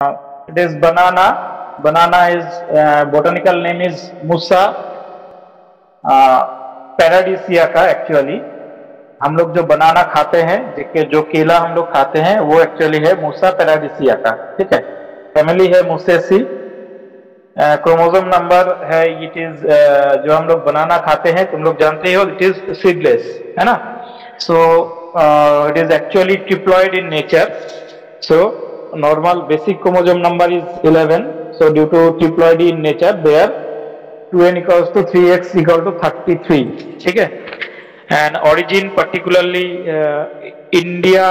it is banana. Banana is uh, botanical name is musa. Uh, का actually हम लोग जो बनाना खाते हैं जो केला हम लोग खाते हैं वो एक्चुअली है मूसा पैराडिसिया का ठीक है? फैमिली है मूसेसी क्रोमोजोम नंबर है इट इज़ जो हम लोग बनाना खाते हैं तुम लोग जानते हो इट इज़ सीडलेस है ना? So it is actually triploid in nature so normal basic chromosome number is 11 so due to triploidy in nature there 2n equals to 3x equal to 33 ठीक है and origin particularly uh, India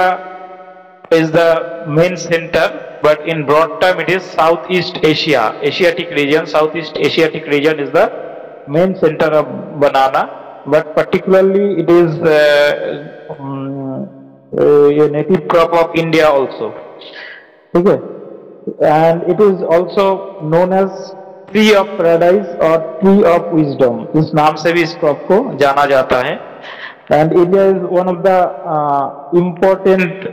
is the main center but in broad term it is Southeast Asia Asiatic region Southeast Asiatic region is the main center of banana but particularly it is uh, um, a native crop of India also ठीक है? And it is also known as tree of paradise और tree of wisdom इस नाम से भी इस crop को जाना जाता है। And India is one of the important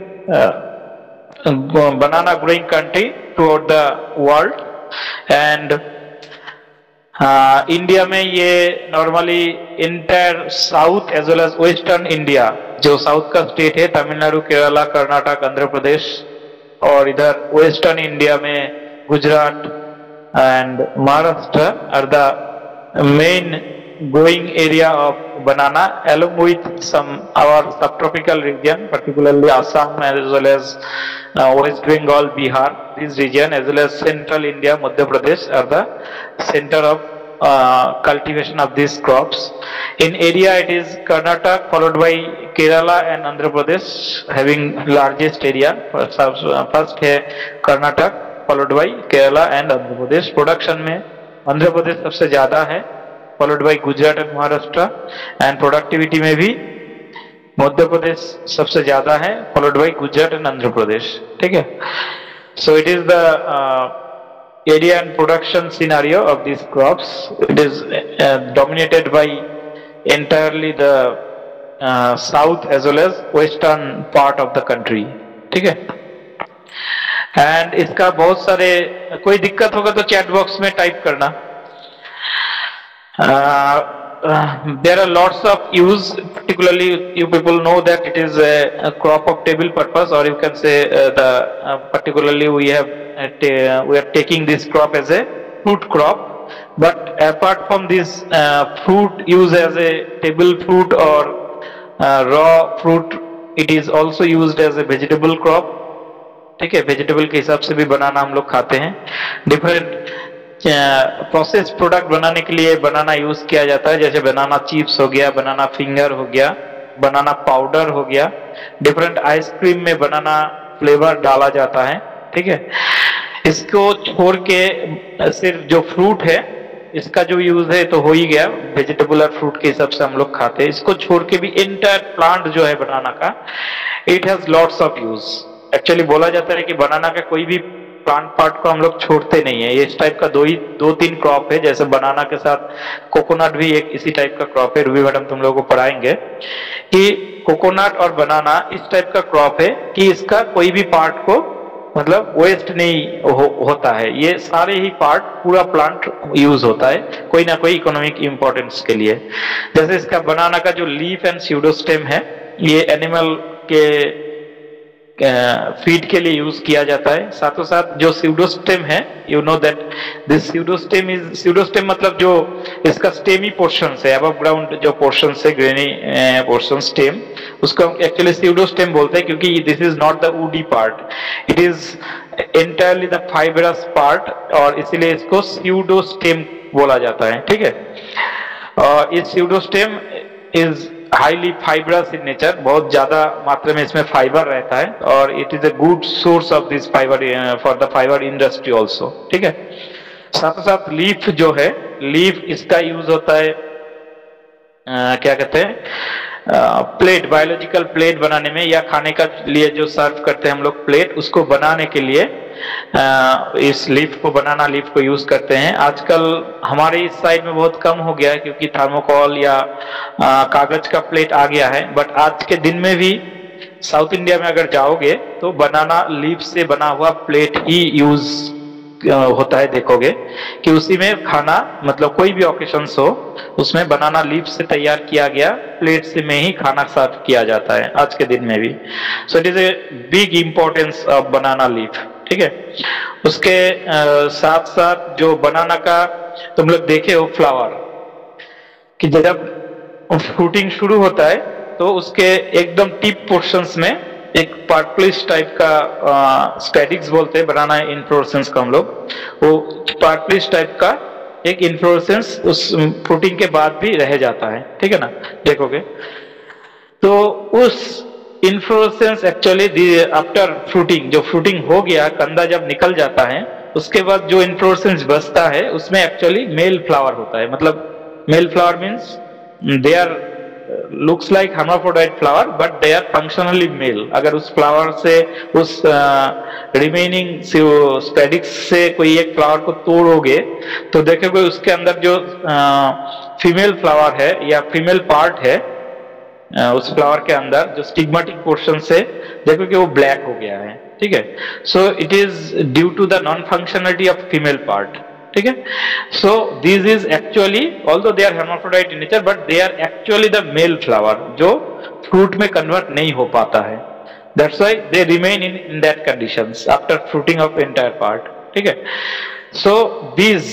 banana growing country toward the world and India में ये normally entire south as well as western India जो साउथ का स्टेट है तमिलनाडु केरला कर्नाटक आंध्र प्रदेश और इधर वेस्टर्न इंडिया में Gujarat and Maharashtra are the main going area of banana along with some our subtropical region particularly Assam as well as west Bengal Bihar this region as well as central India Madhya Pradesh are the centre of uh, cultivation of these crops. In area it is Karnataka followed by Kerala and Andhra Pradesh having largest area. First, uh, first है Karnataka followed by Kerala and Andhra Pradesh. Production में आंध्र प्रदेश सबसे ज़्यादा है followed by Gujarat and Maharashtra and productivity में भी मध्य प्रदेश सबसे ज़्यादा है followed by Gujarat and Andhra Pradesh. ठीक है it is the uh, area and production scenario of these crops. It is uh, dominated by entirely the uh, south as well as western part of the country. ठीक है and इसका बहुत सारे कोई दिक्कत होगा तो चैट बॉक्स में टाइप करना uh, uh, there are lots of use particularly you people know that it is a, a crop of table purpose or you can say uh, the uh, particularly we have uh, we are taking this crop as a fruit crop but apart from this uh, fruit use as a table fruit or raw fruit it is also used as a vegetable crop ठीक है vegetable के हिसाब से भी बनाना हम लोग खाते हैं डिफरेंट प्रोसेस प्रोडक्ट बनाने के लिए बनाना यूज़ किया जाता है। जैसे बनाना चिप्स हो गया बनाना फिंगर हो गया बनाना पाउडर हो गया। डिफरेंट आइसक्रीम में बनाना फ्लेवर डाला जाता है, ठीक है? इसको छोड़ के सिर्फ़ जो फ्रूट है, इसका जो यूज़ है तो हो ही गया। वेजिटेबल और फ्रूट के हिसाब से हम लोग खाते हैं। इसको छोड़ के भी इंटर प्लांट जो है बनाना का it has lots of use actually बोला जाता है कि बनाना का कोई भी प्लांट पार्ट को हम लोग छोड़ते नहीं है। ये इस टाइप का दो ही दो तीन क्रॉप है जैसे बनाना के साथ कोकोनट भी एक इसी टाइप का क्रॉप है। रूबी मैडम तुम लोगों को पढ़ाएँगे कि कोकोनट और बनाना इस टाइप का क्रॉप है कि इसका कोई भी पार्ट को मतलब वेस्ट नहीं हो, होता है। ये सारे ही पार्ट पूरा प्लांट यूज़ होता है कोई ना कोई इकोनॉमिक इंपॉर्टेंस के लिए। जैसे इसका बनाना का जो लीफ एंड स्यूडोस्टेम है ये एनिमल के फ़ीड के लिए यूज़ किया जाता है। साथों साथ जो सीडोस्टेम है you know that this pseudostem is pseudostem मतलब जो इसका स्टेमी पोर्शन है अब ग्राउंड जो पोर्शन है ग्रेनी पोर्शन स्टेम उसको एक्चुअली सीडोस्टेम बोलते हैं क्योंकि this is not the woody part it is entirely the fibrous part और इसीलिए इसको सीडोस्टेम बोला जाता है। ठीक है? और इस pseudostem is highly fibrous in nature बहुत ज़्यादा मात्रा में इसमें फाइबर रहता है और it is a good source of this fibre for the fibre industry also ठीक है? साथ साथ लीफ जो है लीफ इसका यूज़ होता है आ, uh, क्या कहते हैं? प्लेट बायोलॉजिकल प्लेट बनाने में या खाने का लिए जो सर्व करते हैं हम लोग प्लेट, उसको बनाने के लिए इस लीफ को बनाना लीफ को यूज़ करते हैं। आजकल हमारे इस साइड में बहुत कम हो गया है क्योंकि थर्मोकॉल या कागज़ का प्लेट आ गया है। बट आज के दिन में भी साउथ इंडिया में अगर जाओगे तो बनाना लीफ से बना हुआ प्लेट ही यूज़ होता है देखोगे कि उसी में खाना मतलब कोई भी ऑकेशन हो, उसमें बनाना लीफ से तैयार किया गया प्लेट से में ही खाना सर्व किया जाता है, आज के दिन में भी। So it is a big importance of banana leaf ठीक है? उसके साथ साथ जो बनाना का, तुम लोग देखे हो फ्लावर कि जब फ्रूटिंग शुरू होता है तो उसके एकदम टिप पोर्शंस में एक पार्टलिस टाइप का स्टेटिक्स बोलते हैं, बनाना इन्फ्लोरेंस का हम लोग। वो पार्टलिस टाइप का एक इन्फ्लोरेंस उस प्रोटीन के बाद भी रह जाता है, ठीक है ना? देखोगे? तो उस इन्फ्लोरेंस एक्चुअली आफ्टर फ्रूटिंग जो फ्रूटिंग हो गया, कंधा जब निकल जाता है, उसके बाद जो इन्फ्लोरेंस बचता है, उसमें एक्चुअली मेल फ्लावर होता है। मतलब male flower means they are looks like hermaphrodite flower but they are functionally male अगर उस फ्लावर से, उस रिमेनिंग स्पेडिक्स से कोई एक फ्लावर को तोड़ोगे तो देखोगे उसके अंदर जो फीमेल फ्लावर है, या फीमेल पार्ट है उस फ्लावर के अंदर, जो स्टिग्मेटिक पोर्शन से देखो कि वो ब्लैक हो गया है। ठीक है? So it is due to the non functionality of female part ठीक है? So this is actually although they are hermaphrodite in nature but they are actually the male flower जो फ्रूट में कन्वर्ट नहीं हो पाता है। That's why they remain in in that conditions after fruiting of entire part ठीक है? So this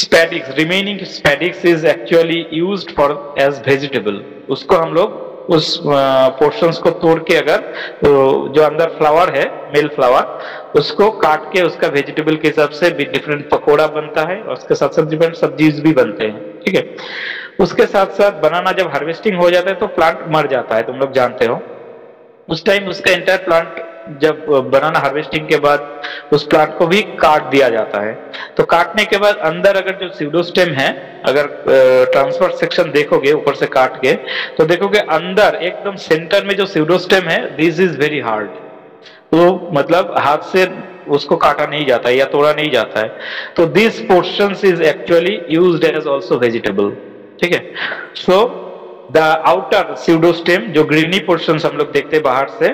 spadix remaining spadix is actually used for as vegetable उसको हम लोग, उस पोर्शंस को तोड़ के अगर तो जो अंदर फ्लावर है मेल फ्लावर उसको काट के उसका वेजिटेबल के हिसाब से भी डिफरेंट पकोड़ा बनता है और उसके साथ साथ डिफरेंट सब्जीज भी बनते हैं, ठीक है? उसके साथ साथ बनाना जब हार्वेस्टिंग हो जाता है तो प्लांट मर जाता है, तुम लोग जानते हो। उस टाइम उसका एंटायर प्लांट जब बनाना हार्वेस्टिंग के बाद उस प्लांट को भी काट दिया जाता है। तो काटने के बाद अंदर अगर जो सीडोस्टेम है, अगर ट्रांसफ़र सेक्शन देखोगे ऊपर से काट के तो देखोगे अंदर एकदम सेंटर में जो सीडोस्टेम है दिस इज़ वेरी हार्ड तो मतलब हाथ से उसको काटा नहीं जाता है या तोड़ा नहीं जाता है। तो this portion is actually use as also vegetable ठीक है? सो द आउटर सीडोस्टेम जो ग्रीनी पोर्शन हम लोग देखते हैं बाहर से,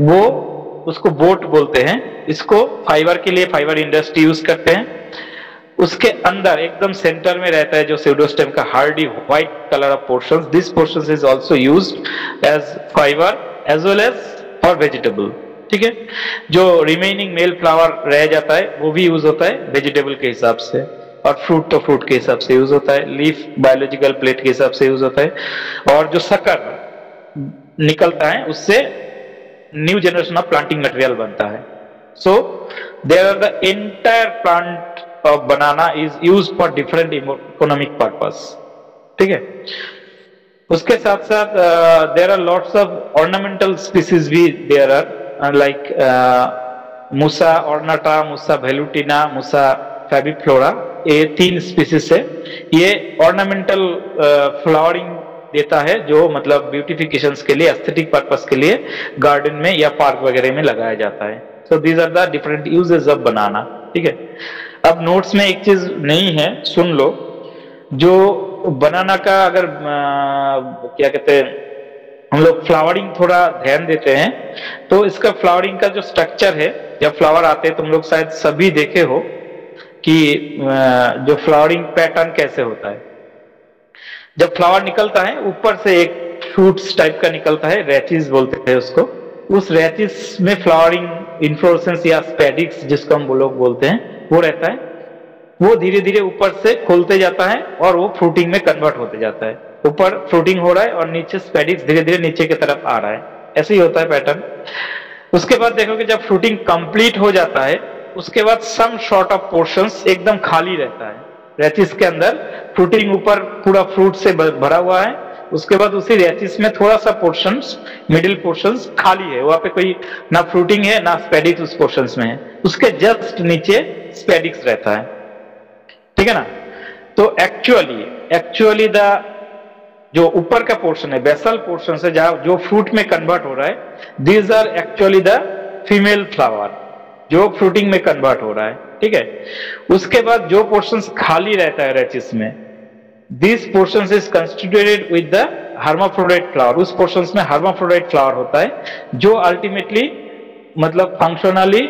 वो उसको बोट बोलते हैं। इसको फाइबर के लिए फाइबर इंडस्ट्री यूज़ करते हैं। उसके अंदर एकदम सेंटर में रहता है जो सीडोस्टेम का hardy white colour of portion this portion is also use as fibre as well as for vegetable ठीक है? जो रिमेनिंग मेल फ्लावर रह जाता है, वो भी यूज़ होता है वेजिटेबल के हिसाब से और फ्रूट तो फ्रूट के हिसाब से यूज़ होता है लीफ बायोलॉजिकल प्लेट के हिसाब से यूज़ होता है और जो शक्कर निकलता है, उससे new generation of planting material बनता है। So there are the entire plant of banana is use for different economic purpose ठीक है? उसके साथ साथ there are lots of ornamental species भी देर आर लाइक मूसा ऑर्नाटा मूसा वेलुटिना मूसा फेबिफ्लोरा ये तीन स्पीसीज है। ये ऑर्नामेंटल फ्लावरिंग देता है जो मतलब ब्यूटिफिकेशन के लिए एस्थेटिक पर्पज के लिए गार्डन में या पार्क वगैरह में लगाया जाता है। So these are the different usages of banana ठीक है? अब नोट्स में एक चीज़ नहीं है सुन लो। जो बनाना का अगर आ, क्या कहते हैं हम लोग फ्लावरिंग थोड़ा ध्यान देते हैं। तो इसका फ्लावरिंग का जो स्ट्रक्चर है, जब फ्लावर आते हैं, तुम लोग शायद सभी देखे हो कि जो फ्लावरिंग पैटर्न कैसे होता है। जब फ्लावर निकलता है, ऊपर से एक फ्रूट्स टाइप का निकलता है रेचिस बोलते हैं उसको। उस रेचिस में फ्लावरिंग इन्फ्लोरेंस या स्पेडिक्स जिसको हम लोग बोलते हैं, वो रहता है। वो धीरे धीरे ऊपर से खोलते जाता है और वो फ्रूटिंग में कन्वर्ट होते जाता है। ऊपर फ्रूटिंग हो रहा है और नीचे स्पेडिक्स धीरे धीरे नीचे की तरफ़ आ रहा है। ऐसे ही होता है पैटर्न। उसके बाद देखोगे जब फ्रूटिंग कंप्लीट हो जाता है, उसके बाद सम शॉर्ट ऑफ़ पोर्शंस एकदम खाली रहता है। रेचिस के अंदर फ्रूटिंग ऊपर पूरा फ्रूट से भरा हुआ है। उसके बाद उसी रेचिस में थोड़ा सा पोर्शन मिडिल पोर्शन खाली है। वहाँ पे कोई ना फ्रूटिंग है, ना स्पेडिक्स उस पोर्शन में है। उसके जस्ट नीचे स्पेडिक्स रहता है। ठीक है ना? तो एक्चुअली एक्चुअली द जो ऊपर का पोर्शन है बेसल पोर्शन से जहाँ जो फ्रूट में कन्वर्ट हो रहा है these are actually the female flower जो फ्रूटिंग में कन्वर्ट हो रहा है, ठीक है? उसके बाद जो पोर्शन खाली रहता है रेचिस में this portion is constituted with the hermaphrodite flower उस पोर्शन में हार्माफ्रोडाइट फ्लावर होता है, जो अल्टीमेटली मतलब फंक्शनली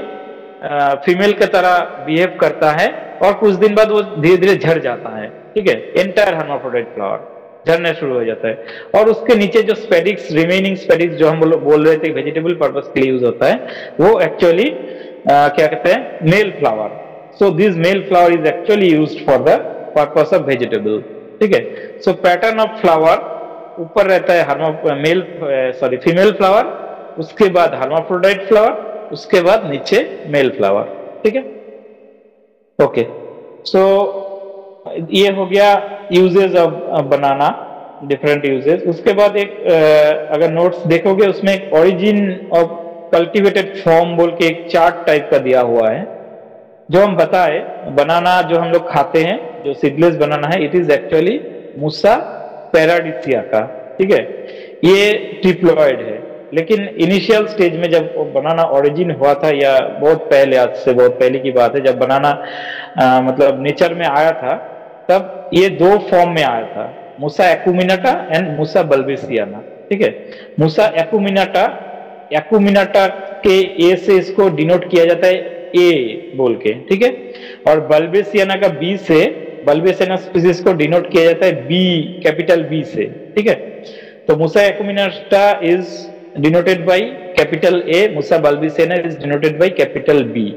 फीमेल के तरह बिहेव करता है और कुछ दिन बाद वो धीरे धीरे झड़ जाता है, ठीक है? एंटायर हार्माफ्रोडाइट फ्लावर झड़ना शुरू हो जाता है। और उसके नीचे जो स्पेडिक्स रिमेनिंग स्पेडिक्स जो हम बोल रहे थे वेजिटेबल पर्पज के लिए यूज़ होता है, वो एक्चुअली क्या कहते हैं? Male flower so this male flower is actually use for the purpose of vegetable ठीक है? सो पैटर्न ऑफ़ फ्लावर ऊपर रहता है हार्मो मेल सॉरी फीमेल फ्लावर उसके बाद हार्माफ्रोडाइट फ्लावर उसके बाद नीचे मेल फ्लावर ठीक है? ओके सो ये हो गया usages of banana different usages उसके बाद एक अगर नोट्स देखोगे, उसमें एक ओरिजिन ऑफ़ कल्टीवेटेड फॉर्म बोल के एक चार्ट टाइप का दिया हुआ है, जो हम बताए बनाना जो हम लोग खाते हैं, जो सीडलेस बनाना है it is actually Musa paradisiaca का ठीक है? ये ट्रिप्लॉइड है। लेकिन इनिशियल स्टेज में जब बनाना ओरिजिन हुआ था या बहुत पहले आज से बहुत पहले की बात है जब बनाना आ, मतलब नेचर में आया था तब ये दो फॉर्म में आया था Musa acuminata and Musa balbisiana ठीक है? मूसा एक्यूमिनाटा एक्यूमिनाटा के ए से इसको डिनोट किया जाता है ए बोल के ठीक है? और बल्बेसियाना का बी से बल्बेसियाना स्पीसीज को डिनोट किया जाता है बी कैपिटल बी से ठीक है? तो Musa acuminata is denoted by capital A Musa Musa balbisiana is denoted by capital B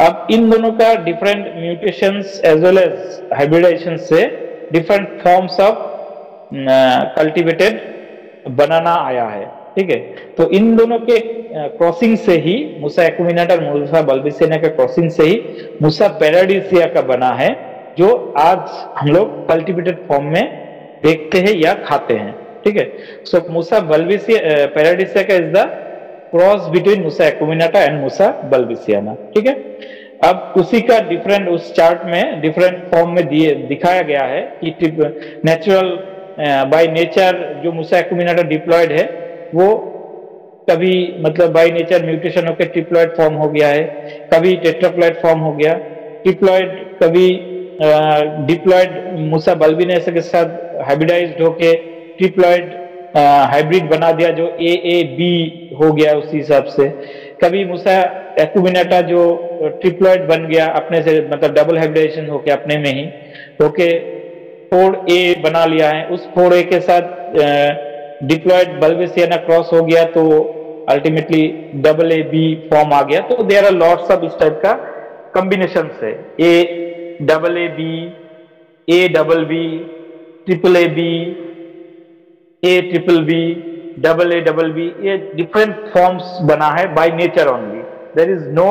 अब इन दोनों का different mutation as well as hybridization से different forms of cultivated banana आया है। ठीक है? तो इन दोनों के क्रॉसिंग से ही मूसा एक्मिनाटा और मूसा बल्बिसेना के क्रॉसिंग से ही मूसा पैराडिसिया का बना है, जो आज हम लोग कल्टिवेटेड फॉर्म में देखते हैं या खाते हैं। ठीक है? सो मूसा बल्बिसिया पैराडिसिया का is the cross between Musa acuminata and Musa balbisiana ठीक है? अब उसी का डिफरेंट उस चार्ट में डिफरेंट फॉर्म में दिए, दिखाया गया है कि नेचुरल बाय नेचर जो मुसा एक्मिनाटा डिप्लॉयड है, वो कभी मतलब बाय नेचर म्यूटेशन होकर ट्रिप्लॉयड फॉर्म हो गया है, कभी टेट्राप्लॉयड फॉर्म हो गया ट्रिप्लॉयड कभी डिप्लॉयड मुसा बल्बिनेस के साथ हाइब्रिडाइज्ड होके ट्रिप्लॉयड हाइब्रिड बना दिया जो ए ए बी हो गया उसी हिसाब से। कभी मुसा एक्मिनाटा जो ट्रिप्लॉइड बन गया, अपने से मतलब डबल हाइब्रिडेशन होके अपने में ही होके फोर ए बना लिया है। उस फोर ए के साथ डिप्लॉयड बल्बेसियाना क्रॉस हो गया तो ultimately double A B form आ गया। तो देर आर लॉट्स ऑफ़ इस टाइप का कॉम्बिनेशन है। A double A B A double B triple A B A triple B double A double B ये different forms बना है by nature only there is no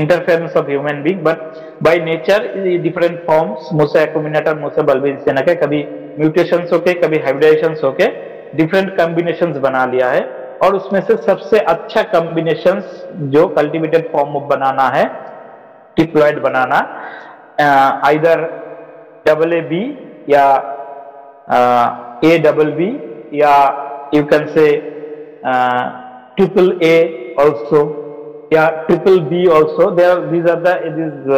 interference of human being but by nature different forms Musa acuminata Musa बल्बिन के, कभी mutation होके कभी hybridisation होके different combination बना लिया है. और उसमें से सबसे अच्छा कॉम्बिनेशन जो कल्टिवेटेड फॉर्म बनाना है triploid banana either double A B या ए डबल बी या you can say triple A also या triple B also there these are these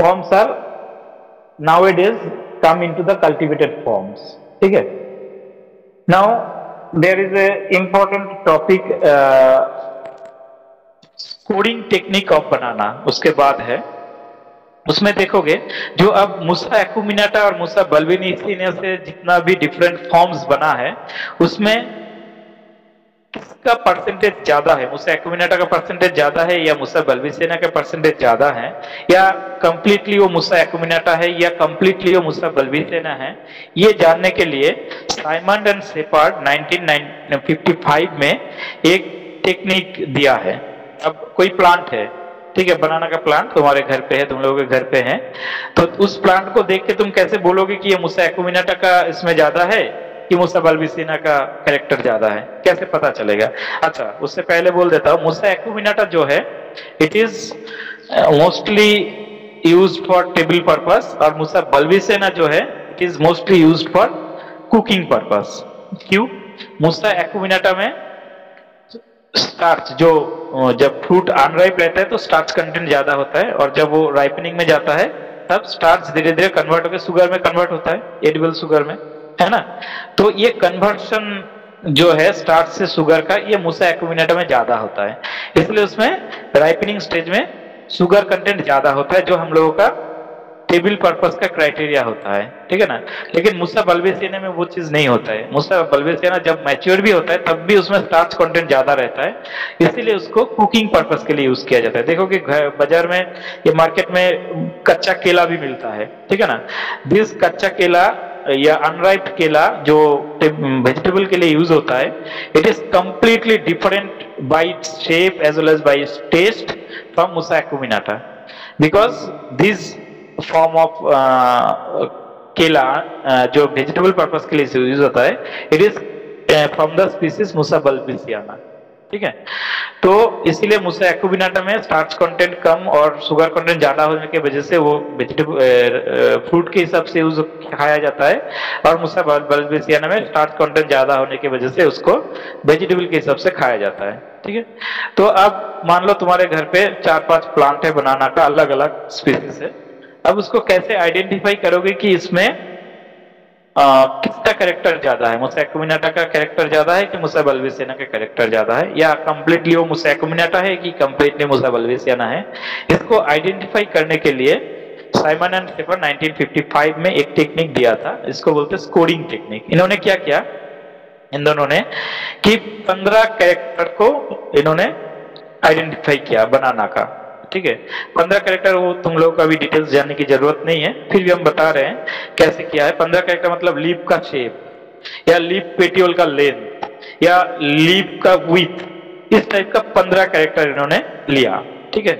forms are now it is come in to the cultivated forms ठीक है now there is a important topic scoring technique of banana उसके बाद है उसमें देखोगे, जो अब मुसा एक्मिनाटा और मुसा बल्बिनिसिना से जितना भी डिफरेंट फॉर्म्स बना है, उसमें किसका परसेंटेज ज़्यादा है? मुसा एक्मिनाटा का परसेंटेज ज़्यादा है या मुसा बल्बिसेना का परसेंटेज ज़्यादा है? या कंप्लीटली वो मुसा एक्मिनाटा है या कंप्लीटली वो मुसा बल्बिसेना है? ये जानने के लिए साइमंड एंड सेपार्ड 1955 में एक टेक्निक दिया है। अब कोई प्लांट है ठीक है बनाना का प्लांट तुम्हारे घर पे है, तुम लोगों के घर पे है। तो उस प्लांट को देख के तुम कैसे बोलोगे कि ये मुसा एक्मिनाटा का इसमें ज़्यादा है, कि मुसा बल्बिसिना का कैरेक्टर ज़्यादा है? कैसे पता चलेगा? अच्छा उससे पहले बोल देता हूँ, मुसा एक्मिनाटा जो है it is mostly use for table purpose और मुसा बल्बिसेना जो है it is mostly use for cooking purpose क्यों? मुसा एक्मिनाटा में स्टार्च जो जब फ्रूट अनराइप रहता है तो स्टार्च कंटेंट ज़्यादा होता है, और जब वो राइपनिंग में जाता है, तब स्टार्च धीरे धीरे कन्वर्ट होकर शुगर में कन्वर्ट होता है एडिबल शुगर में, है ना? तो ये कन्वर्शन जो है स्टार्च से शुगर का, ये मूसा एक्यूमिनेटा में ज़्यादा होता है। इसलिए उसमें राइपनिंग स्टेज में शुगर कंटेंट ज़्यादा होता है, जो हम लोगों का टेबल पर्पस का क्राइटेरिया होता है, ठीक है ना? लेकिन मुसा बल्बेसियाना में वो चीज़ नहीं होता है। मुसा बल्बेसियाना जब मैच्योर भी होता है, तब भी उसमें स्टार्च कंटेंट ज़्यादा रहता है। इसीलिए उसको कुकिंग पर्पस के लिए यूज़ किया जाता है। देखो कि बाज़ार में ये मार्केट में कच्चा केला भी मिलता है, ठीक है ना? दिस कच्चा केला या अनराइप केला जो वेजिटेबल के लिए यूज़ होता है it is completely different by shape as well as by taste from Musa acuminata because this form of केला जो वेजिटेबल पर्पस के लिए यूज़ होता है it is from the species Musa balbisiana ठीक है? तो इसीलिए मुसा एक्विनाटा में स्टार्च कंटेंट कम और शुगर कंटेंट ज़्यादा होने की वजह से वो वेजिटेबल फ्रूट के हिसाब से यूज़ खाया जाता है और मुसा बल्बिसियाना में स्टार्च कंटेंट ज़्यादा होने की वजह से उसको वेजिटेबल के हिसाब से खाया जाता है। ठीक है? तो अब मान लो तुम्हारे घर पे चार पाँच प्लांट है बनाना का अलग अलग स्पीसीज है। अब उसको कैसे आइडेंटिफाई करोगे कि इसमें किसका कैरेक्टर ज़्यादा है? मुसैकुमिनाटा का कैरेक्टर ज़्यादा है कि मुसा बल्विसियाना का कैरेक्टर ज़्यादा है? या कंप्लीटली वो मुसैकुमिनाटा है कि कंप्लीटली मुसा बल्विसियाना है? इसको आइडेंटिफाई करने के लिए साइमन एंड सेफर 1955 में एक टेक्निक दिया था। इसको बोलते स्कोरिंग टेक्निक इन्होंने क्या किया? इन दोनों ने कि 15 कैरेक्टर को इन्होंने आइडेंटिफाई किया बनाना का। ठीक है? पंद्रह कैरेक्टर वो तुम लोग का भी डिटेल्स जानने की ज़रूरत नहीं है। फिर भी हम बता रहे हैं कैसे किया है। पंद्रह कैरेक्टर मतलब लीप का शेप या लीप पेटियोल का लेंथ या लीप का विथ इस टाइप का पंद्रह कैरेक्टर इन्होंने लिया। ठीक है?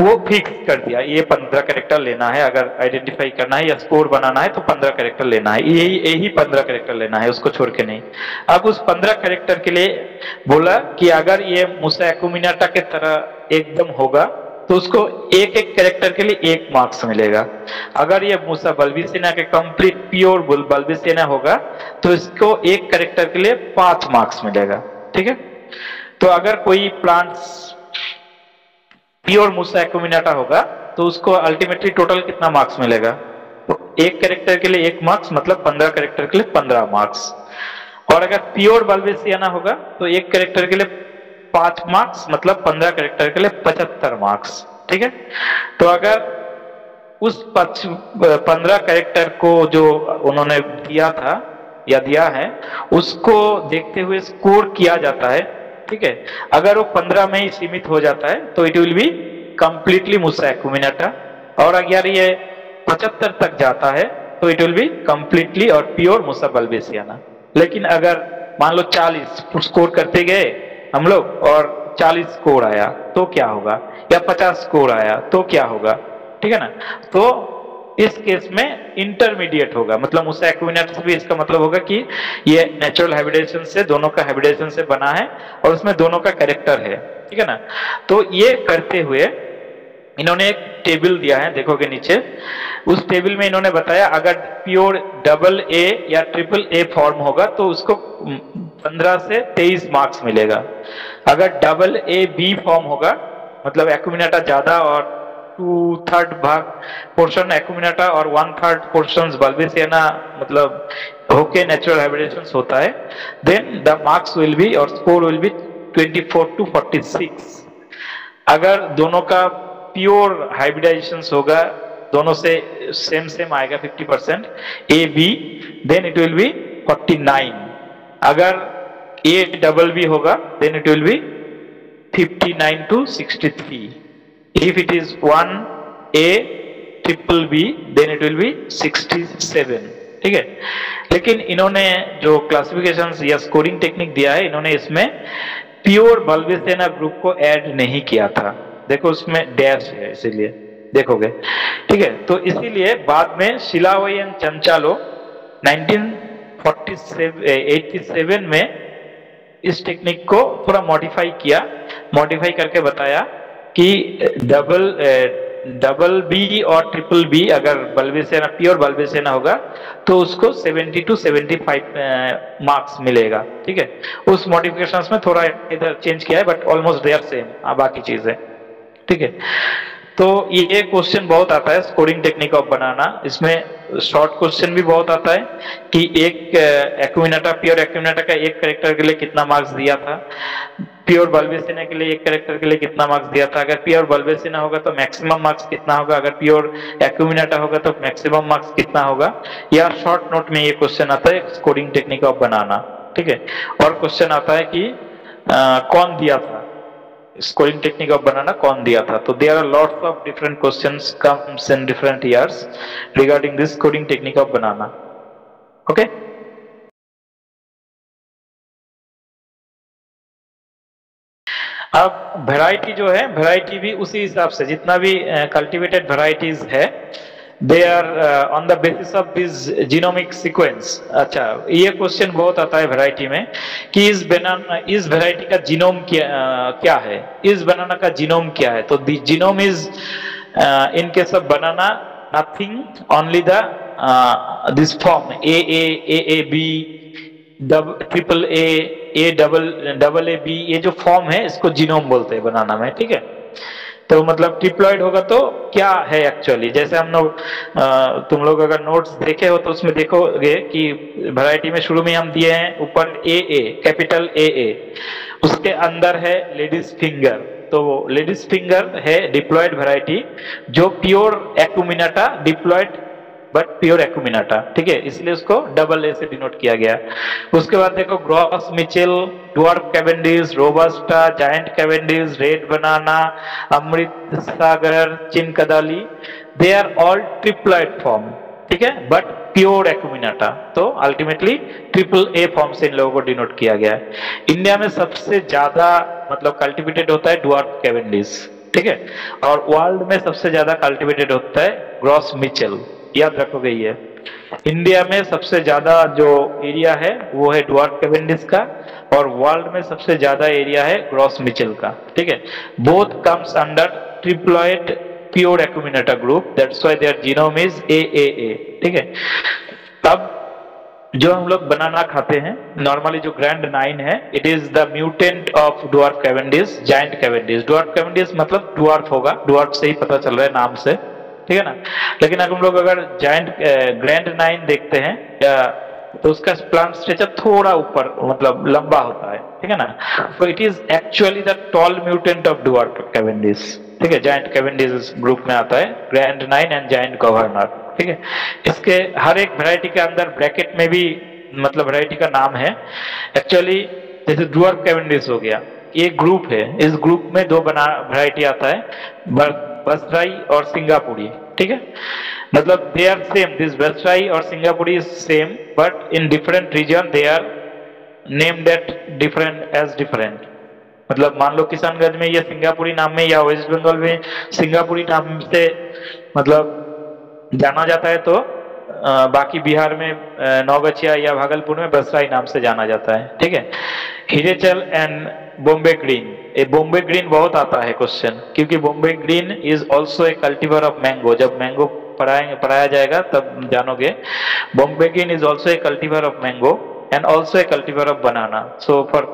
वो फिक्स कर दिया। ये पंद्रह कैरेक्टर लेना है। अगर आइडेंटिफाई करना है या स्कोर बनाना है तो पंद्रह कैरेक्टर लेना है। यही यही पंद्रह कैरेक्टर लेना है, उसको छोड़ के नहीं। अब उस पंद्रह कैरेक्टर के लिए बोला कि अगर ये मुसा एक्मिनाटा के तरह एकदम होगा तो उसको एक एक कैरेक्टर के लिए एक मार्क्स मिलेगा। अगर ये मूसा बल्बी सेना के कंप्लीट प्योर बल्बी सेना होगा तो इसको एक कैरेक्टर के लिए पाँच मार्क्स मिलेगा। ठीक है? तो अगर कोई प्लांट्स प्योर मुसा एक्मिनाटा होगा तो उसको अल्टीमेटली टोटल कितना मार्क्स मिलेगा? तो एक कैरेक्टर के लिए एक मार्क्स मतलब पंद्रह कैरेक्टर के लिए पंद्रह मार्क्स और अगर प्योर बल्बेसियाना होगा तो एक कैरेक्टर के लिए पाँच मार्क्स मतलब पंद्रह कैरेक्टर के लिए पचहत्तर मार्क्स ठीक है? तो अगर उस पंद्रह कैरेक्टर को जो उन्होंने दिया था, या दिया है, उसको देखते हुए स्कोर किया जाता है, ठीक है? अगर वो पंद्रह में ही सीमित हो जाता है तो it will be completely Musa acuminata और अगर ये पचहत्तर तक जाता है तो इट विल बी कंप्लीटली और प्योर मुसा बल्बेसियाना लेकिन अगर मान लो 40 स्कोर करते गए हम लोग, और 40 स्कोर आया तो क्या होगा? या 50 स्कोर आया तो क्या होगा? ठीक है ना? तो इस केस में इंटरमीडिएट होगा। मतलब मुसा एक्विनेट भी इसका मतलब होगा कि ये नेचुरल हैबिटेशन से, दोनों का हैबिटेशन से बना है, और उसमें दोनों का कैरेक्टर है। ठीक है ना? तो ये करते हुए इन्होंने एक टेबल दिया है, देखोगे नीचे। उस टेबल में इन्होंने बताया, अगर प्योर डबल ए या ट्रिपल ए फॉर्म होगा तो उसको 15 से 23 मार्क्स मिलेगा। अगर डबल ए बी फॉर्म होगा मतलब एक्मिनाटा ज़्यादा और टू थर्ड भाग पोर्शन एक्मिनाटा और वन थर्ड पोर्शन बल्बिसियाना मतलब होके नेचुरल हाइब्रिडेशन होता है। Then the marks will be और स्कोर विल बी 24 टू 46 अगर दोनों का प्योर हाइब्रिडाइजेशन होगा, दोनों से सेम सेम आएगा 50 percent A B then it will be 49 अगर ए डबल बी होगा then it will be 59 to 63. If it is one A triple B then it will be 67. ठीक है? लेकिन इन्होंने जो क्लासिफिकेशन या स्कोरिंग टेक्निक दिया है, इन्होंने इसमें प्योर बल्बिसेना ग्रुप को ऐड नहीं किया था। देखो उसमें डैश है, इसीलिए। देखोगे? ठीक है? तो इसीलिए बाद में शिलावयन चमचालो 19 1987 eh, में इस टेक्निक को पूरा मॉडिफाई किया। मॉडिफाई करके बताया कि डबल डबल बी और ट्रिपल बी अगर बल्बेसेना प्योर बल्बेसेना होगा तो उसको 70 टू 75 मार्क्स मिलेगा। ठीक है? उस मॉडिफिकेशंस में थोड़ा इधर चेंज किया है बट ऑलमोस्ट देयर सेम बाकी चीज़ें। ठीक है? तो ये क्वेश्चन बहुत आता है स्कोरिंग टेक्निक ऑफ़ बनाना इसमें शॉर्ट क्वेश्चन भी बहुत आता है कि एक एक्विनाटा प्योर एक्विनाटा का एक करेक्टर के लिए कितना मार्क्स दिया था? प्योर बल्बेसिना के लिए एक करेक्टर के लिए कितना मार्क्स दिया था? अगर प्योर बल्बेसिना होगा तो मैक्सिमम मार्क्स कितना होगा? अगर प्योर एक्यूमिनाटा होगा तो मैक्सिमम मार्क्स कितना होगा? या शॉर्ट नोट में ये क्वेश्चन आता है स्कोरिंग टेक्निक ऑफ़ बनाना ठीक है? और क्वेश्चन आता है कि आ, कौन दिया था? स्कोरिंग टेक्निक ऑफ़ बनाना कौन दिया था? तो there are lots of different questions comes in different years regarding this scoring technique of banana okay अब वैरायटी जो है वैरायटी भी उसी हिसाब से जितना भी कल्टीवेटेड वैरायटीज है they are on the basis of this genomic sequence अच्छा ये क्वेश्चन बहुत आता है वैरायटी में कि इस बनाना इस वैरायटी का जीनोम क्या uh, क्या है? इस बनाना का जीनोम क्या है? तो the genome is in case of banana nothing only the this form A A A A B triple A A double double A B ये जो फॉर्म है इसको जीनोम बोलते हैं बनाना में ठीक है? तो मतलब ट्रिप्लॉइड होगा तो क्या है एक्चुअली जैसे हम लोग तुम लोग अगर नोट्स देखे हो तो उसमें देखोगे कि वैरायटी में शुरू में हम दिए हैं ऊपर ए ए कैपिटल ए ए उसके अंदर है लेडीज़ फिंगर तो लेडीज़ फिंगर है डिप्लॉयड वैरायटी जो pure acuminata diploid but pure acuminata ठीक है? इसलिए उसको डबल ए से डिनोट किया गया। उसके बाद देखो Gros Michel dwarf Cavendish robusta giant Cavendish red banana Amrit Sagar Chin Kadali they are all triploid form ठीक है? बट प्योर एक्यूमिनाटा तो अल्टीमेटली ट्रिपल ए फॉर्म से इन लोगों को डिनोट किया गया। है इंडिया में सबसे ज़्यादा मतलब कल्टिवेटेड होता है डुअर्फ कैवेंडिस ठीक है? और वर्ल्ड में सबसे ज़्यादा कल्टिवेटेड होता है ग्रॉस मिचेल याद रखोगे ये इंडिया में सबसे ज़्यादा जो एरिया है, वो है डुआर्ट कैवेंडिस का और वर्ल्ड में सबसे ज़्यादा एरिया है ग्रॉस मिचेल का, ठीक है? Both comes under triploid pure acuminata group that's why their genome is A A A ठीक है? तब जो हम लोग बनाना खाते हैं नॉर्मली जो ग्रैंड नाइन है it is the mutant of dwarf Cavendish giant Cavendish dwarf Cavendish मतलब डुआर्फ होगा डुआर्फ से ही पता चल रहा है नाम से। ठीक है ना? लेकिन अगर हम लोग अगर जाइंट ग्रैंड नाइन देखते हैं तो उसका प्लांट स्ट्रेचर थोड़ा ऊपर मतलब लंबा होता है, ठीक है ना? तो it is actually the tall mutant of dwarf Cavendish ठीक है? जाइंट कैवेंडिस ग्रुप में आता है Grand Naine and giant Governor ठीक है? इसके हर एक वैरायटी के अंदर ब्रैकेट में भी मतलब वैरायटी का नाम है। एक्चुअली जैसे डुआर्ट कैवेंडिस हो गया, ये ग्रुप है। इस ग्रुप में दो बना वैरायटी आता है बसराई और सिंगापुरी, ठीक है? मतलब they are same this Basrai और Singapuri is same but in different region they are name that different as different मतलब मान लो किसानगंज में या सिंगापुरी नाम में या वेस्ट बंगाल में सिंगापुरी नाम से मतलब जाना जाता है तो बाकी बिहार में नौगछिया या भागलपुर में बसराई नाम से जाना जाता है, ठीक है? Harichal and Bombay green A Bombay green बहुत आता है क्वेश्चन क्योंकि Bombay green is also a cultivar of mango जब मैंगो पढ़ाएँगे पढ़ाया जाएगा, तब जानोगे। Bombay green is also a cultivar of mango and also a cultivar of banana so for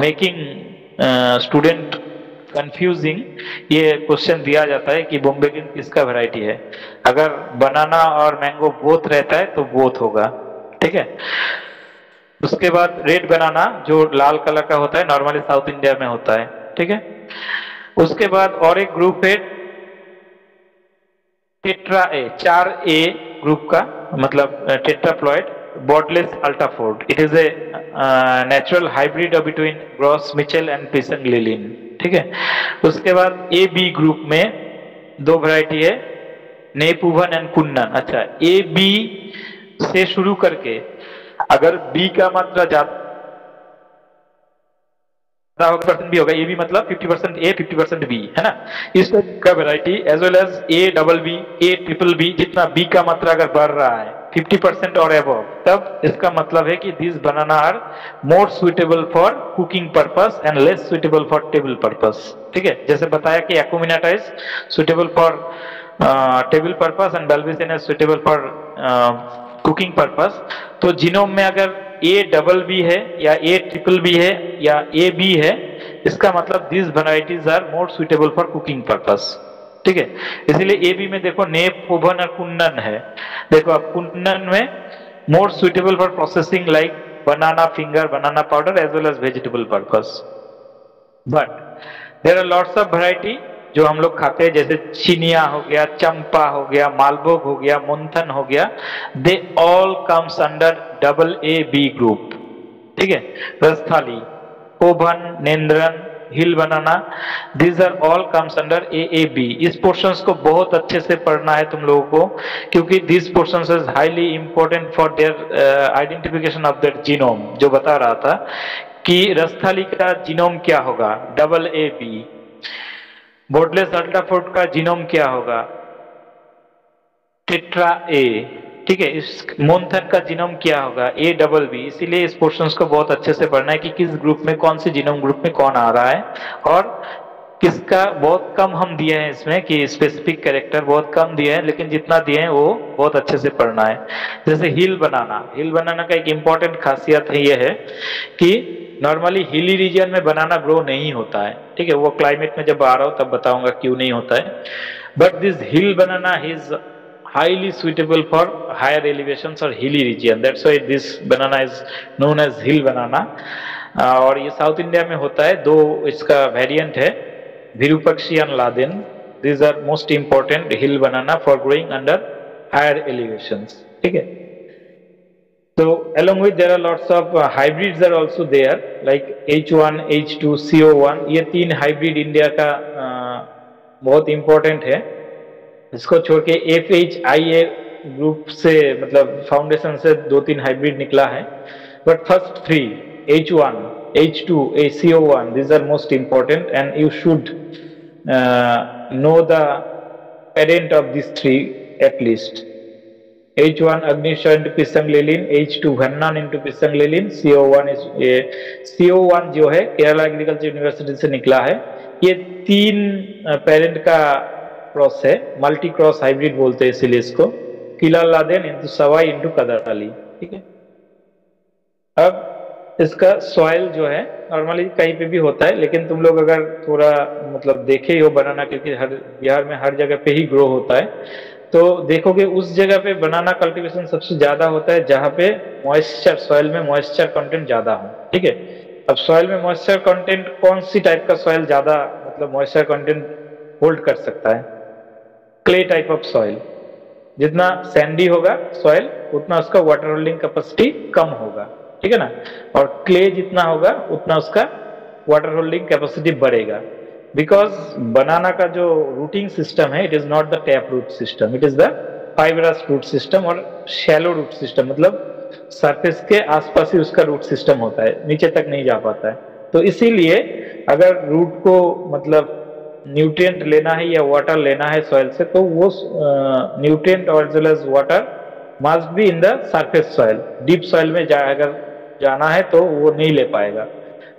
making student confusing ये क्वेश्चन दिया जाता है कि बॉम्बे ग्रीन किसका वैरायटी है। अगर बनाना और मैंगो बोथ रहता है तो बोथ होगा। ठीक है? उसके बाद रेड बनाना जो लाल कलर का होता है नॉर्मली साउथ इंडिया में होता है, ठीक है? उसके बाद और एक ग्रुप है टेट्रा ए चार ए ग्रुप का मतलब tetraploid Bodles Altafort it is a natural hybrid between Gros Michel and Pisang Lilin ठीक है? उसके बाद ए बी ग्रुप में दो वैरायटी है नेपुवन एंड कुन्नन अच्छा ए बी से शुरू करके अगर बी का मात्रा ज़्यादा परसेंट होगा ए भी मतलब 50 परसेंट ए 50 परसेंट बी है ना? इस टाइप का variety as well as A double B A triple B जितना का मात्रा अगर बढ़ रहा है 50 परसेंट और एबव तब इसका मतलब है कि this banana are more suitable for cooking purpose and less suitable for table purpose ठीक है? जैसे बताया कि acuminata is suitable for table purpose and balbisiana is suitable for cooking purpose तो जीनोम में अगर ए डबल बी है, या ए ट्रिपल बी है, या ए बी है, इसका मतलब this varieties are more suitable for cooking purpose ठीक है? इसीलिए ए बी में देखो नेप कोभन और कुन्नन है। देखो अब कुन्नन में more suitable for processing like banana finger banana powder as well as vegetable purpose but there are lots of variety जो हम लोग खाते हैं, जैसे चिनिया हो गया, चंपा हो गया, मालभोग हो गया, मुंथन हो गया they all comes under double A B group ठीक है? Rasthali, कोभन Nendran hill banana these are all comes under A A B इस पोर्शन को बहुत अच्छे से पढ़ना है तुम लोगों को, क्योंकि this portion is highly important for their identification of their genome जो बता रहा था कि रस्थाली का जीनोम क्या होगा? डबल ए बी बोर्डलेस अल्ट्राफोर्ट का जीनोम क्या होगा? Tetra A. ठीक है, इस मोन्थन का जीनोम क्या होगा? A double B. इसीलिए इस पोर्शन को बहुत अच्छे से पढ़ना है कि किस ग्रुप में कौन से जीनोम ग्रुप में कौन आ रहा है और किसका बहुत कम हम दिए हैं इसमें कि स्पेसिफिक कैरेक्टर बहुत कम दिए हैं, लेकिन जितना दिए हैं वो बहुत अच्छे से पढ़ना है। जैसे हिल बनाना। हिल बनाना का एक इंपॉर्टेंट खासियत है ये है कि नॉर्मली हिली रीजन में बनाना ग्रो नहीं होता है। ठीक है, वो क्लाइमेट में जब आ रहा हो, तब बताऊँगा क्यों नहीं होता है। But this hill banana is highly suitable for higher elevation और hilly region that's why this banana is known as hill banana और ये साउथ इंडिया में होता है। दो इसका वेरियंट है Virupakshi and Ladan these are most important hill banana for growing under higher elevation ठीक है? So along with there are lots of uh, hybrids are also there like H1 H2 CO1 ये तीन hybrid India का uh, बहुत important है। इसको छोड़ के F H I A group से मतलब फाउंडेशन से दो तीन हाइब्रिड निकला है। But first three H one H two A C O one these are most important and you should know the parent of this three at least H one Agniswar into Pisang Lilin H two Vannan into Pisang Lilin C O one C O one जो है Kerala agriculture university से निकला है। ये तीन parent का cross है multi cross hybrid बोलते हैं इसीलिए इसको। किला लादेन इंटू सवाई इंटू कदरअली ठीक है? अब इसका सॉइल जो है नॉर्मली कहीं पे भी होता है, लेकिन तुम लोग अगर थोड़ा मतलब देखे ही हो बनाना, क्योंकि हर, बिहार में हर जगह पे ही ग्रो होता है। तो देखोगे उस जगह पे बनाना कल्टीवेशन सबसे ज़्यादा होता है जहाँ पे मॉइस्चर सॉइल में मॉइस्चर कंटेंट ज़्यादा हो, ठीक है? अब सॉइल में मॉइस्चर कंटेंट कौन सी टाइप का सॉइल ज़्यादा मतलब मॉइस्चर कंटेंट होल्ड कर सकता है? क्ले टाइप ऑफ़ सॉइल जितना सैंडी होगा सॉइल उतना उसका वाटर होल्डिंग कैपेसिटी कम होगा, ठीक है ना? और क्ले जितना होगा, उतना उसका वाटर होल्डिंग कैपेसिटी बढ़ेगा। बिकॉज़ बनाना का जो रूटिंग सिस्टम है it is not the tap root system it is the fibrous root system और शैलो रूट सिस्टम मतलब सरफेस के आसपास ही उसका रूट सिस्टम होता है नीचे तक नहीं जा पाता है तो इसीलिए अगर रूट को मतलब न्यूट्रिएंट लेना है या वाटर लेना है सॉइल से तो वो न्यूट्रिएंट और well as water must be in the surface soil deep soil में जा अगर जाना है तो वो नहीं ले पाएगा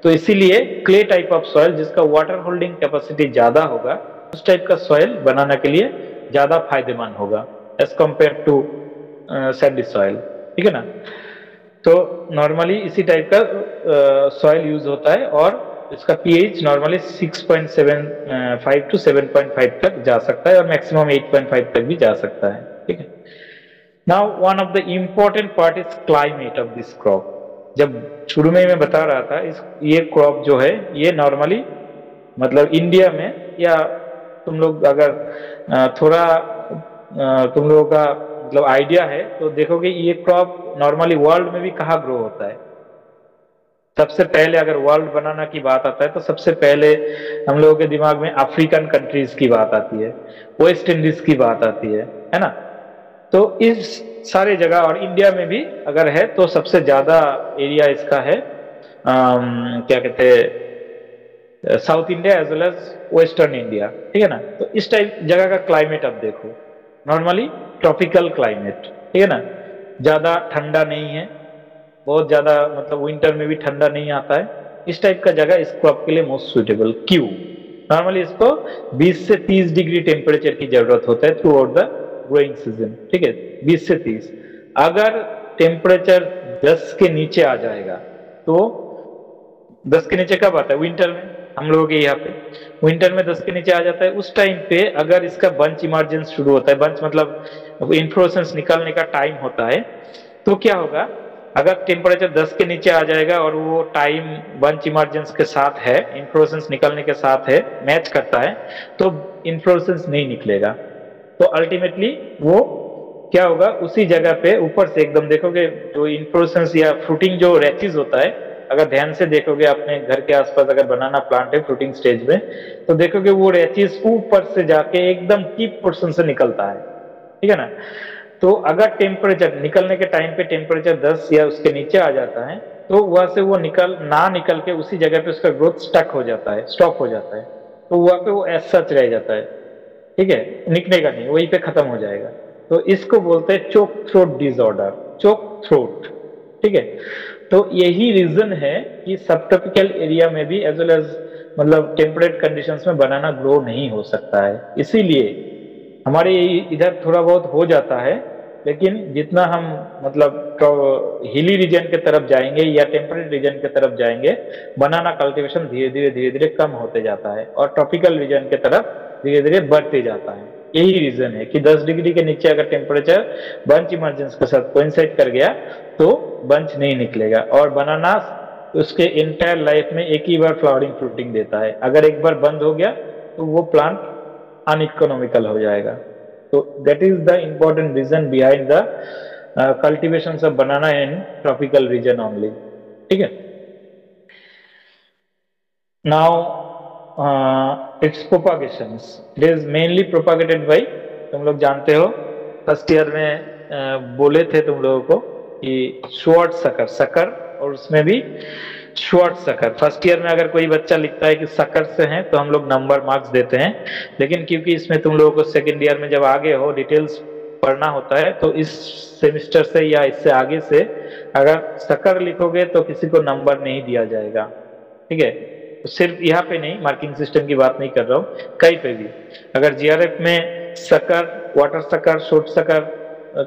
तो इसीलिए क्ले टाइप ऑफ़ सॉइल जिसका वाटर होल्डिंग कैपेसिटी ज़्यादा होगा उस टाइप का सॉइल बनाने के लिए ज़्यादा फ़ायदेमंद होगा as compare to sandy soil ठीक है ना? तो नॉर्मली इसी टाइप का सॉइल uh, यूज़ होता है और इसका पीएच नॉर्मली 6.75 टू 7.5 तक जा सकता है और मैक्सिमम 8.5 तक भी जा सकता है ठीक है? Now one of the important part is climate of this crop जब शुरू में ही मैं बता रहा था, इस, ये क्रॉप जो है, ये नॉर्मली मतलब इंडिया में, या तुम लोग अगर थोड़ा तुम लोगों का मतलब आइडिया है तो देखोगे ये क्रॉप नॉर्मली वर्ल्ड में भी कहाँ ग्रो होता है। सबसे पहले अगर वर्ल्ड बनाना की बात आता है तो सबसे पहले हम लोगों के दिमाग में अफ्रीकन कंट्रीज़ की बात आती है वेस्ट इंडीज की बात आती है है ना? तो इस सारे जगह और इंडिया में भी अगर है तो सबसे ज़्यादा एरिया इसका है आम, क्या कहते हैं south India as well as western India ठीक है ना? तो इस टाइप जगह का क्लाइमेट अब देखो। नॉर्मली ट्रॉपिकल क्लाइमेट ठीक है ना? ज़्यादा ठंडा नहीं है बहुत ज़्यादा मतलब विंटर में भी ठंडा नहीं आता है। इस टाइप का जगह इसको आपके लिए मोस्ट सुटेबल क्यों नॉर्मली इसको 20 से 30 डिग्री टेम्परेचर की ज़रूरत होता है throughout the growing season ठीक है? 20 से 30 अगर टेम्परेचर 10 के नीचे आ जाएगा तो 10 के नीचे कब आता है? विंटर में, हम लोगों के यहाँ पे। विंटर में दस के नीचे आ जाता है। उस टाइम पे अगर इसका बंच इमरजेंस शुरू होता है बंच मतलब इन्फ्लोरेंस निकलने का टाइम होता है तो क्या होगा? अगर टेम्परेचर 10 के नीचे आ जाएगा और वो टाइम बंच इमरजेंस के साथ है इन्फ्लोरेंस निकलने के साथ है मैच करता है तो इन्फ्लोरेंस नहीं निकलेगा। तो अल्टीमेटली वो क्या होगा? उसी जगह पे ऊपर से एकदम देखोगे जो इन्फ्लोरेंस या फ्रूटिंग जो रेचिज होता है, अगर ध्यान से देखोगे अपने घर के आसपास अगर बनाना प्लांट है फ्रूटिंग स्टेज में तो देखोगे वो रेचिज ऊपर से जाके एकदम टीप पोर्सन से निकलता है। ठीक है ना? तो अगर टेम्परेचर निकलने के टाइम पे टेम्परेचर 10 या उसके नीचे आ जाता है तो वहाँ से वो निकल, ना निकल के उसी जगह पे उसका ग्रोथ स्टक हो जाता है स्टॉप हो जाता है। तो वहाँ पे वो एस सच रह जाता है। ठीक है? निकलेगा नहीं, वहीं पे खत्म हो जाएगा। तो इसको बोलते हैं choke throat disorder choke throat ठीक है? तो यही रीजन है कि सब ट्रॉपिकल एरिया में भी एज वेल एज मतलब टेम्परेट कंडीशंस में बनाना ग्रो नहीं हो सकता है। इसीलिए हमारे इधर थोड़ा बहुत हो जाता है, लेकिन जितना हम मतलब हिली रीजन के तरफ़ जाएँगे या टेम्परेट रीजन के तरफ़ जाएँगे बनाना कल्टीवेशन धीरे धीरे धीरे धीरे कम होते जाता है। और ट्रॉपिकल रीजन के तरफ़ धीरे धीरे बढ़ते जाता है। यही रीजन है कि 10 डिग्री के नीचे अगर टेम्परेचर बंच इमरजेंस के साथ कोइंसाइड कर गया तो बंच नहीं निकलेगा। और बनाना उसके इंटायर लाइफ में एक ही बार फ्लावरिंग फ्रूटिंग देता है। अगर एक बार बंद हो गया तो वो प्लांट अनइकोनॉमिकल हो जाएगा। तो that is the important reason behind the cultivation of banana in tropical region only ठीक है? Now its propagation it is mainly propagated by तुम लोग जानते हो फ़र्स्ट ईयर में uh, बोले थे तुम लोगों को कि शॉर्ट सकर सकर और उसमें भी शॉर्ट सकर फ़र्स्ट ईयर में अगर कोई बच्चा लिखता है कि सकर से है तो हम लोग नंबर मार्क्स देते हैं. लेकिन क्योंकि इसमें तुम लोगों को सेकेंड ईयर में जब आगे हो डिटेल्स पढ़ना होता है तो इस सेमिस्टर से या इससे आगे से अगर सकर लिखोगे तो किसी को नंबर नहीं दिया जाएगा. ठीक है? सिर्फ़ यहाँ पे नहीं मार्किंग सिस्टम की बात नहीं कर रहा हूँ, कहीं पे भी। अगर जीआरएफ में sucker water sucker short sucker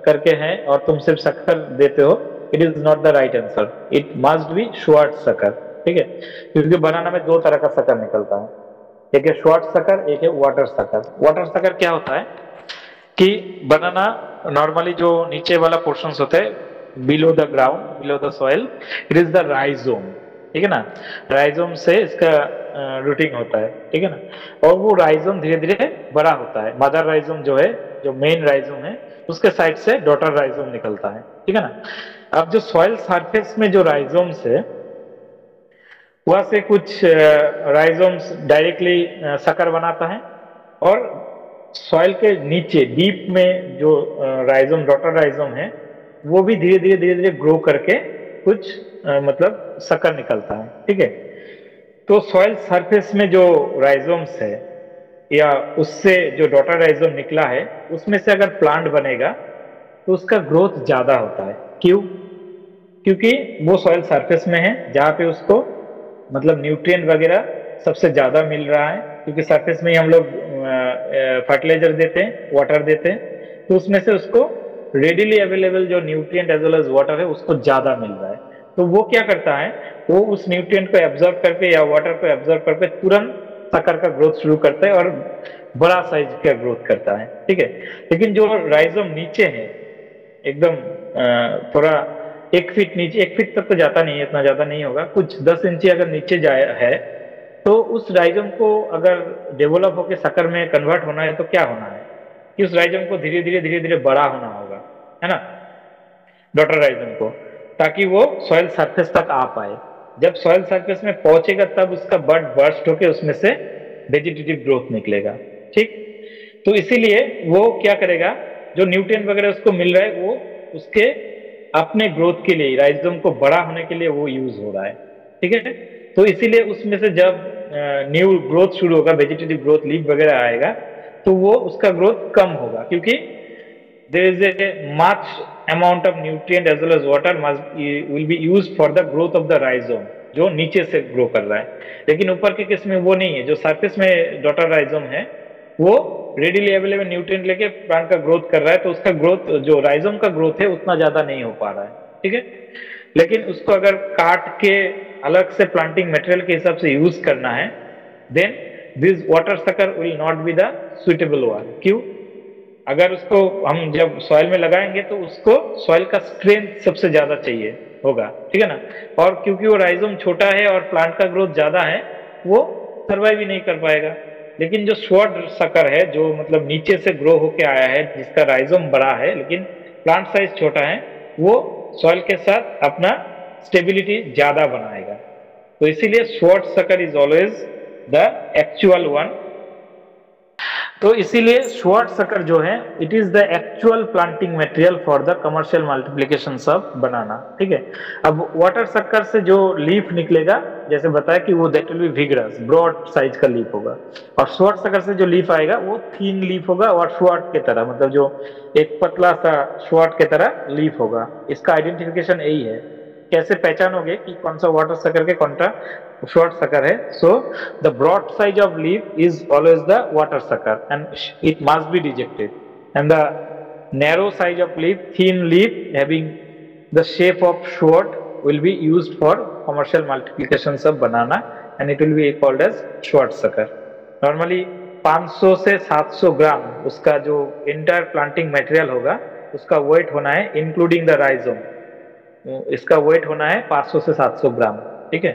करके हैं और तुम सिर्फ़ सकर देते हो it is not the right answer it must be short sucker ठीक है? क्योंकि बनाना में दो तरह का सकर निकलता है। एक है शॉर्ट सकर एक है वाटर सकर वाटर सकर क्या होता है? कि बनाना नॉर्मली जो नीचे वाला पोर्शन होता है below the ground below the soil it is the rhizome ठीक है ना? राइजोम से इसका रूटिंग होता है, ठीक है ना? और वो राइजोम धीरे धीरे बड़ा होता है। मदर राइजोम जो है, जो मेन राइजोम है, उसके साइड से डॉटर राइजोम निकलता है, ठीक है ना? अब जो सॉइल सरफेस में जो राइजोम्स है, वह से कुछ राइजोम्स डायरेक्टली सकर बनाता है और सॉइल के नीचे डीप में जो राइजोम डॉटर राइजोम है, वो भी धीरे धीरे धीरे धीरे ग्रो करके कुछ आ, मतलब सकर निकलता है ठीक है? तो सॉइल सरफेस में जो राइजोम्स है या उससे जो डॉटर राइजोम निकला है उसमें से अगर प्लांट बनेगा तो उसका ग्रोथ ज़्यादा होता है। क्यों? क्योंकि वो सॉइल सरफेस में है जहाँ पे उसको मतलब न्यूट्रिएंट वगैरह सबसे ज़्यादा मिल रहा है क्योंकि सरफेस में ही हम लोग फर्टिलाइज़र देते हैं वाटर देते हैं तो उसमें से उसको रेडिली अवेलेबल जो nutrient as well as water है, उसको ज़्यादा मिल रहा है। तो वो क्या करता है? वो उस न्यूट्रिएंट को एब्जॉर्व करके या वाटर को एब्जॉर्व करके तुरंत सकर का ग्रोथ शुरू करता है और बड़ा साइज़ का ग्रोथ करता है। ठीक है? लेकिन जो राइजोम नीचे है, एकदम थोड़ा एक फीट नीचे, एक फीट तक तो जाता नहीं है, इतना ज़्यादा नहीं होगा। कुछ दस इंची अगर नीचे जाए है तो उस राइजम को अगर डेवलप होकर सकर में कन्वर्ट होना है तो क्या होना है? कि उस राइजम को धीरे धीरे धीरे धीरे बड़ा होना होगा। है ना? डॉटर राइजम को। ताकि वो सॉइल सरफेस तक आ पाए। जब सॉइल सरफेस में पहुंचेगा, तब उसका बर्ड बर्स्ट होकर उसमें से वेजिटेटिव ग्रोथ निकलेगा। ठीक? तो इसीलिए वो क्या करेगा? जो न्यूट्रिएंट वगैरह उसको मिल रहा है, वो उसके अपने ग्रोथ के लिए राइजोम को बड़ा होने के लिए वो यूज़ हो रहा है। ठीक है? तो इसीलिए उसमें से जब न्यू ग्रोथ शुरू होगा वेजिटेटिव ग्रोथ लीव वगैरह आएगा तो वो उसका ग्रोथ कम होगा। क्योंकि there is a much amount of nutrient as well as water will be use for the growth of the rhizome जो नीचे से ग्रो कर रहा है। लेकिन ऊपर के किस्म में वो नहीं है, जो सरफेस में डॉटर राइजोम है, वो रेडीली अवेलेबल न्यूट्रिएंट लेके प्लांट का ग्रोथ कर रहा है तो उसका ग्रोथ जो राइजोम का ग्रोथ है, उतना ज़्यादा नहीं हो पा रहा है, ठीक है? लेकिन उसको अगर काट के अलग से प्लांटिंग मटेरियल के हिसाब से यूज़ करना है then this water sucker will not be the suitable one क्यों? अगर उसको हम जब सॉइल में लगाएँगे तो उसको सॉइल का स्ट्रेंथ सबसे ज़्यादा चाहिए होगा, ठीक है ना? और क्योंकि वो राइजोम छोटा है और प्लांट का ग्रोथ ज़्यादा है, वो सर्वाइव ही नहीं कर पाएगा। लेकिन जो स्वॉट सकर है, जो मतलब नीचे से ग्रो होके आया है, जिसका राइजोम बड़ा है, लेकिन प्लांट साइज़ छोटा है, वो सॉइल के साथ अपना स्टेबिलिटी ज़्यादा बनाएगा। तो इसीलिए sword sucker is always the actual one तो इसीलिए शॉर्ट सकर जो है it is the actual planting material for the commercial multiplication of banana ठीक है? अब वाटर सकर से जो लीफ निकलेगा, जैसे बताया कि वो that will be vigorous broad size का लीफ होगा। और शॉर्ट सकर से जो लीफ आएगा, वो थीन लीफ होगा और शॉर्ट के तरह मतलब जो एक पतला सा शॉर्ट के तरह लीफ होगा। इसका आइडेंटिफिकेशन यही है। कैसे पहचानोगे कि कौन सा वाटर सकर के कौन सा short sucker hai so the broad size of leaf is always the water sucker and it must be rejected and the narrow size of leaf thin leaf having the shape of short will be used for commercial multiplications of banana and it will be called as short sucker normally 500 से 700 ग्राम उसका जो inter planting material होगा उसका weight होना है including the rhizome इसका weight होना है 500 से 700 ग्राम ठीक है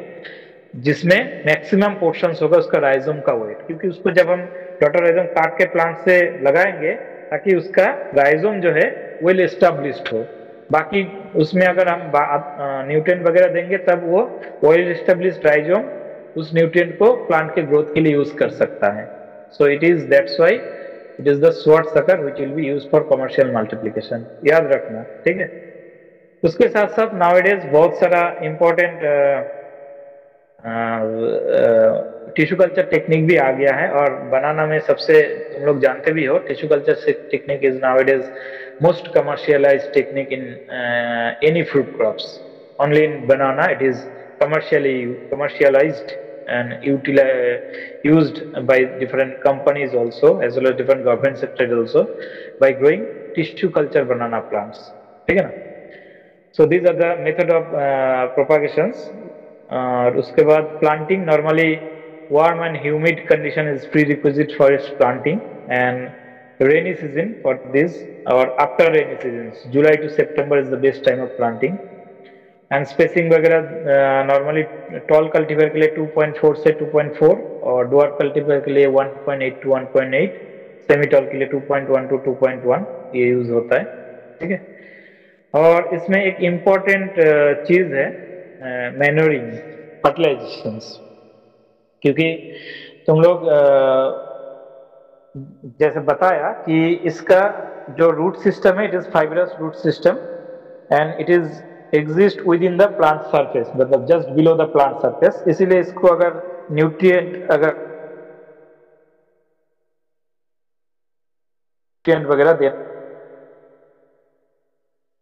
जिसमें मैक्सिमम पोर्शन होगा, उसका राइजोम का वेट क्योंकि उसको जब हम डॉटर राइजोम काट के प्लांट से लगाएँगे, ताकि उसका राइजोम जो है वेल एस्टेब्लिश्ड हो। बाकी उसमें अगर हम न्यूट्रिएंट वगैरह देंगे, तब वो वेल एस्टेब्लिश्ड राइजोम उस न्यूट्रिएंट को प्लांट के ग्रोथ के लिए यूज़ कर सकता है। So it is that's why it is the sword sucker which will be use for commercial multiplication याद रखना, ठीक है? उसके साथ साथ नावेडेज बहुत सारा इंपॉर्टेंट टिश्यू कल्चर टेक्निक भी आ गया है और बनाना में सबसे तुम लोग जानते भी हो tissue culture technique is now it is most commercialise technique in any fruit crops only in banana it is commercially commercialised and utilized used by different companies also as well as different government sectors also by growing tissue culture banana plants है so these are the method of uh, propagations और उसके बाद planting normally warm and humid condition is prerequisite for its planting and rainy season for this और after rainy season July to September is the best time of planting and spacing वगैरह normally tall cultivar के लिए 2.4 से 2.4 और doer कल्टीवेयर के लिए 1.8 to 1.8 semi toll के लिए 2.1 टू 2.1 ये यूज़ होता है, ठीक है? और इसमें एक इंपॉर्टेंट चीज़ है मैनोरिंग फर्टिलाइजेशन क्योंकि तुम लोग जैसे बताया कि इसका जो रूट सिस्टम है it is fibrous root system and it is exist within the plant surface मतलब just below the plant surface इसीलिए इसको अगर न्यूट्रिएंट अगर वगैरह दे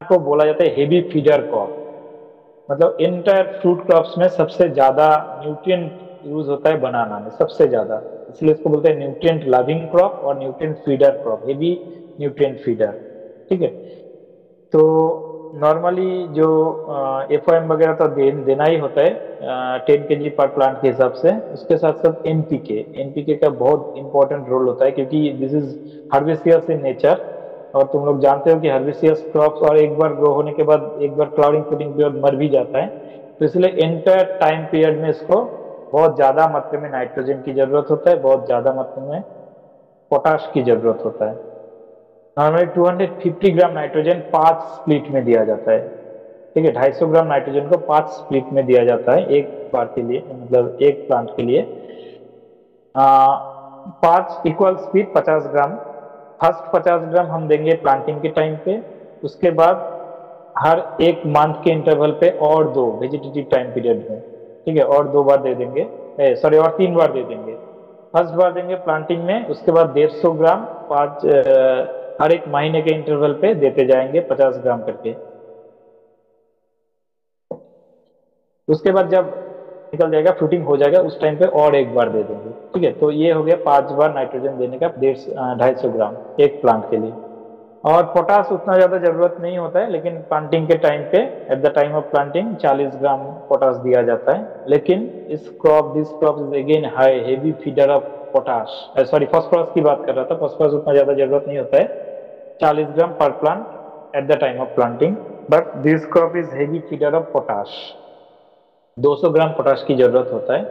को बोला जाता है हेवी फीडर क्रॉप मतलब इंटायर फ्रूट क्रॉप्स में सबसे ज़्यादा न्यूट्रिएंट यूज़ होता है बनाना में सबसे ज़्यादा। इसलिए इसको बोलते हैं न्यूट्रिएंट लविंग क्रॉप और nutrient feeder crop heavy nutrient feeder ठीक है? तो नॉर्मली जो एफ़ वगैरह तो दे, देना ही होता है टेन के जी पर प्लांट के हिसाब से। उसके साथ साथ एनपीके एनपीके का बहुत इंपॉर्टेंट रोल होता है क्योंकि this is herbaceous in nature और तुम लोग जानते हो कि हर्बिसियस क्रॉप्स और एक बार ग्रो होने के बाद एक बार क्लाउडिंग पुटिंग पीरियड मर भी जाता है। तो इसलिए इंटर टाइम पीरियड में इसको बहुत ज़्यादा मात्रा में नाइट्रोजन की ज़रूरत होता है, बहुत ज़्यादा मात्रा में पोटाश की ज़रूरत होता है। नॉर्मली 250 ग्राम नाइट्रोजन पाँच स्प्लिट में दिया जाता है। ठीक है 250 ग्राम नाइट्रोजन को पाँच स्प्लिट में दिया जाता है एक बार के लिए मतलब एक प्लांट के लिए। पाँच equal speed 50 gram first 50 gram हम देंगे प्लांटिंग के टाइम पे, उसके बाद हर एक मंथ के इंटरवल पे और दो वेजिटेटिव टाइम पीरियड में, ठीक है, और दो बार दे देंगे सॉरी और तीन बार दे देंगे। फ़र्स्ट बार देंगे प्लांटिंग में, उसके बाद डेढ़ सौ ग्राम पाँच हर एक महीने के इंटरवल पे देते जाएँगे पचास ग्राम करके। उसके बाद जब निकल जाएगा फ्रूटिंग हो जाएगा, उस टाइम पे और एक बार दे देंगे। ठीक है? तो ये हो गया पाँच बार नाइट्रोजन देने का डेढ़ ढाई सौ ग्राम एक प्लांट के लिए। और पोटास उतना ज़्यादा ज़रूरत नहीं होता है, लेकिन प्लांटिंग के टाइम पे at the time of planting 40 gram potash दिया जाता है। लेकिन इस crop this crop is again high heavy feeder of potash sorry phosphorus की बात कर रहा था फॉस्फोरस उतना ज़्यादा ज़रूरत नहीं होता है। 40 ग्राम पर plant at the time of planting but this crop is heavy feeder of potash 200 gram potash की ज़रूरत होता है।